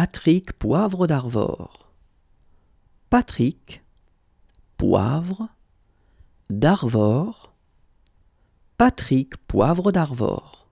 Patrick Poivre d'Arvor. Patrick Poivre d'Arvor. Patrick Poivre d'Arvor.